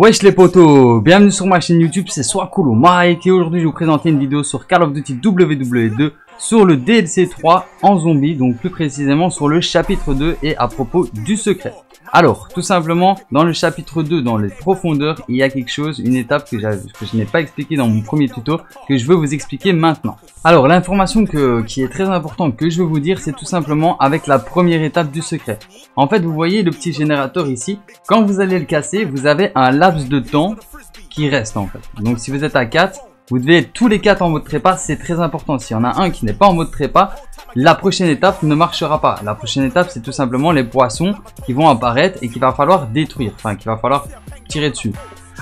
Wesh les potos, bienvenue sur ma chaîne YouTube, c'est Swakulu Mike et aujourd'hui je vais vous présenter une vidéo sur Call of Duty WWE2 sur le DLC 3 en zombie, donc plus précisément sur le chapitre 2 et à propos du secret. Alors, tout simplement, dans le chapitre 2, dans les profondeurs, il y a quelque chose, une étape que, je n'ai pas expliqué dans mon premier tuto, que je veux vous expliquer maintenant. Alors, l'information qui est très importante que je veux vous dire, c'est tout simplement avec la première étape du secret. En fait, vous voyez le petit générateur ici, quand vous allez le casser, vous avez un laps de temps qui reste en fait. Donc si vous êtes à 4, vous devez être tous les 4 en mode trépas, c'est très important. S'il y en a un qui n'est pas en mode trépas, la prochaine étape ne marchera pas. La prochaine étape, c'est tout simplement les poissons qui vont apparaître et qu'il va falloir détruire, enfin qu'il va falloir tirer dessus.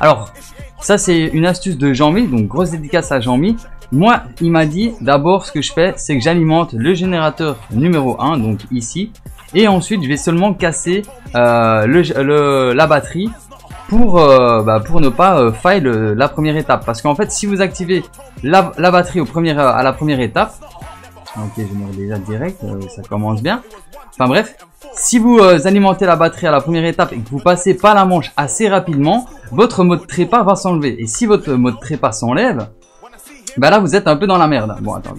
Alors, ça c'est une astuce de Jean-Mi, donc grosse dédicace à Jean-Mi. Moi, il m'a dit d'abord ce que je fais, c'est que j'alimente le générateur numéro 1, donc ici, et ensuite je vais seulement casser euh, la batterie pour, euh, bah, pour ne pas euh, fail la première étape. Parce qu'en fait, si vous activez la, batterie au premier, à la première étape, ok, je meurs déjà direct, euh, ça commence bien. Enfin bref, si vous alimentez la batterie à la première étape et que vous passez pas la manche assez rapidement, votre mode trépas va s'enlever. Et si votre mode trépas s'enlève, bah là vous êtes un peu dans la merde. Bon, attends,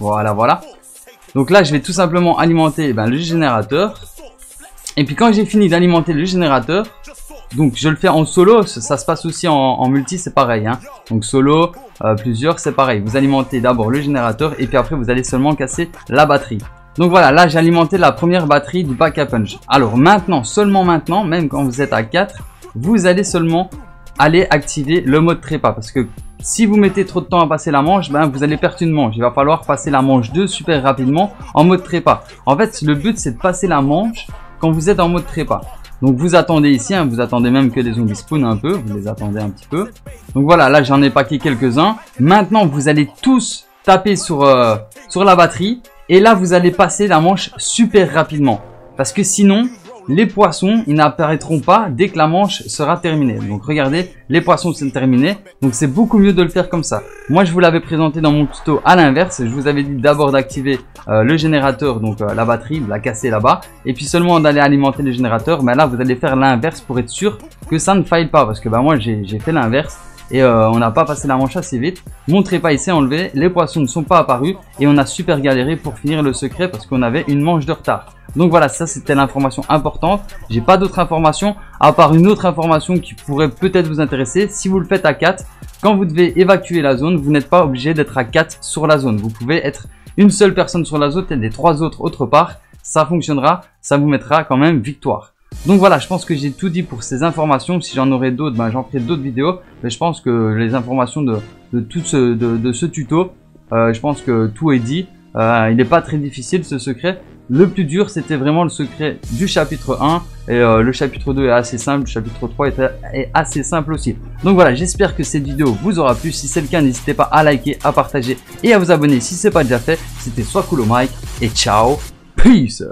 Voilà, voilà. Donc là, je vais tout simplement alimenter ben, le générateur. Et puis quand j'ai fini d'alimenter le générateur, donc je le fais en solo, ça se passe aussi en, multi, c'est pareil. Hein. Donc solo, euh, plusieurs, c'est pareil. Vous alimentez d'abord le générateur et puis après vous allez seulement casser la batterie. Donc voilà, là j'ai alimenté la première batterie du backup punch. Alors maintenant, seulement maintenant, même quand vous êtes à 4, vous allez seulement aller activer le mode trépas. Parce que si vous mettez trop de temps à passer la manche, ben vous allez perdre une manche. Il va falloir passer la manche 2 super rapidement en mode trépas. En fait, le but c'est de passer la manche quand vous êtes en mode trépas. Donc vous attendez ici, hein, vous attendez même que les zombies spawn un peu, vous les attendez un petit peu. Donc voilà, là j'en ai paqué quelques-uns. Maintenant vous allez tous taper sur, euh, sur la batterie et là vous allez passer la manche super rapidement. Parce que sinon, les poissons, ils n'apparaîtront pas dès que la manche sera terminée. Donc regardez, les poissons sont terminés. Donc c'est beaucoup mieux de le faire comme ça. Moi, je vous l'avais présenté dans mon tuto à l'inverse. Je vous avais dit d'abord d'activer euh, le générateur, donc euh, la batterie, de la casser là-bas. Et puis seulement d'aller alimenter le générateur. Mais là, vous allez faire l'inverse pour être sûr que ça ne faille pas. Parce que bah, moi, j'ai fait l'inverse et euh, on n'a pas passé la manche assez vite. Mon trépas s'est enlevé, les poissons ne sont pas apparus et on a super galéré pour finir le secret parce qu'on avait une manche de retard. Donc voilà, ça c'était l'information importante. J'ai pas d'autres informations à part une autre information qui pourrait peut-être vous intéresser. Si vous le faites à 4, quand vous devez évacuer la zone, vous n'êtes pas obligé d'être à 4 sur la zone. Vous pouvez être une seule personne sur la zone et des trois autres autre part. Ça fonctionnera, ça vous mettra quand même victoire. Donc voilà, je pense que j'ai tout dit pour ces informations. Si j'en aurais d'autres, ben, j'en ferai d'autres vidéos. Mais je pense que les informations de, de tout ce, de, ce tuto, euh, je pense que tout est dit. Euh, il n'est pas très difficile ce secret. Le plus dur, c'était vraiment le secret du chapitre 1. Et euh, le chapitre 2 est assez simple, le chapitre 3 est, assez simple aussi. Donc voilà, j'espère que cette vidéo vous aura plu. Si c'est le cas, n'hésitez pas à liker, à partager et à vous abonner si ce n'est pas déjà fait. C'était soit cool Mike et ciao, peace.